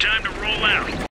Time to roll out.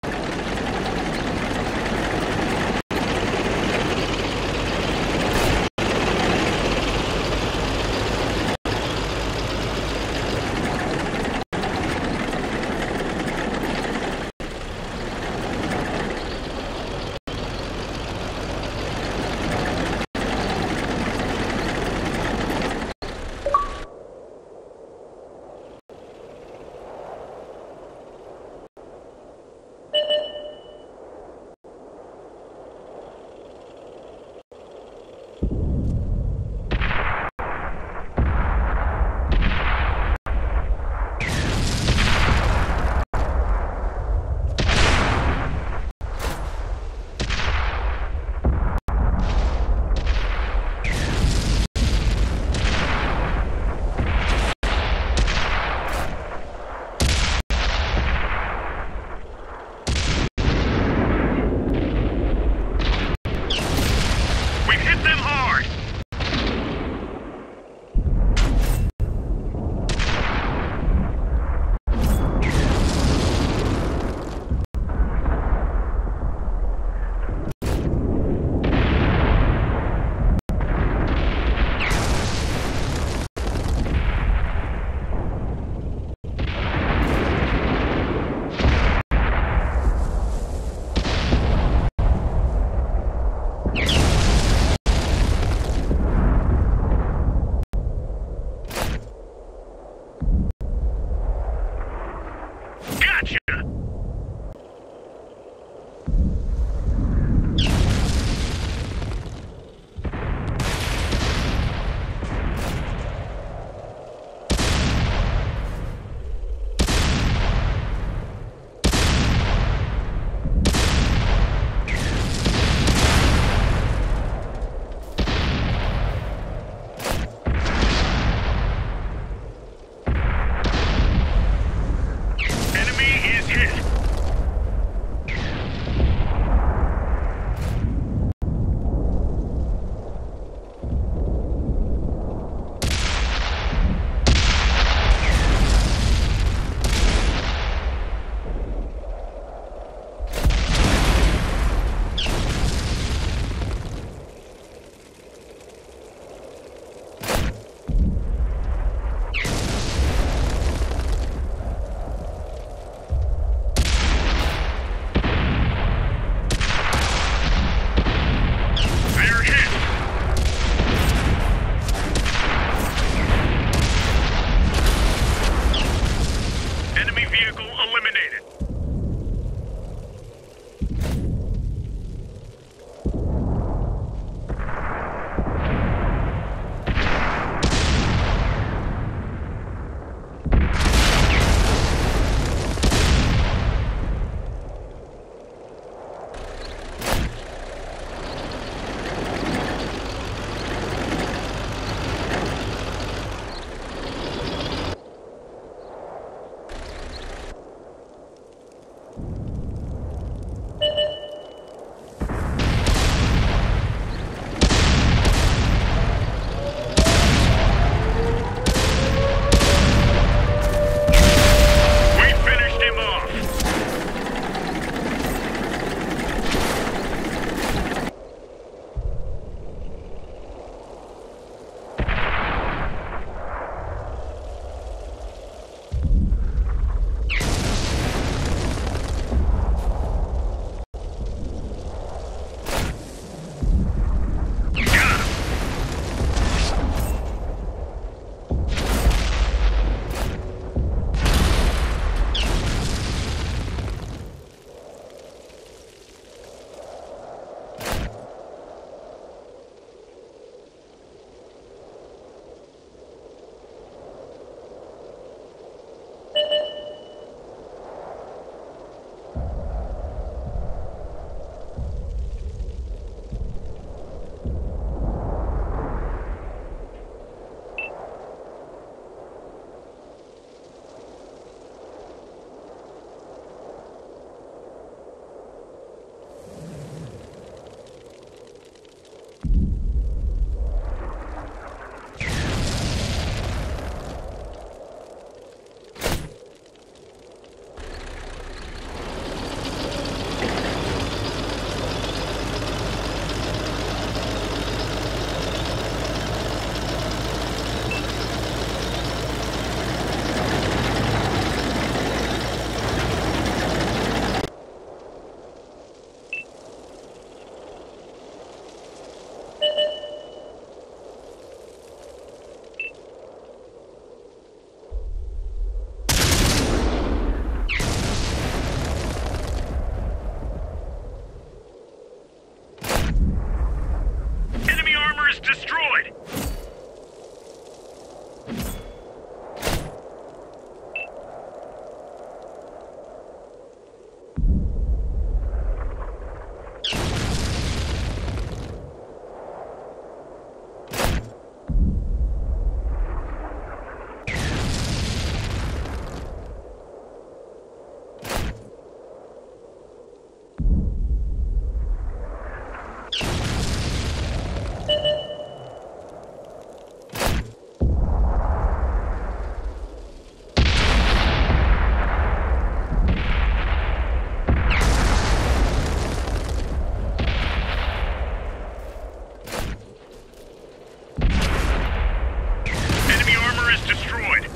destroyed.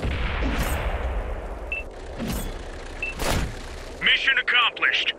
Mission accomplished.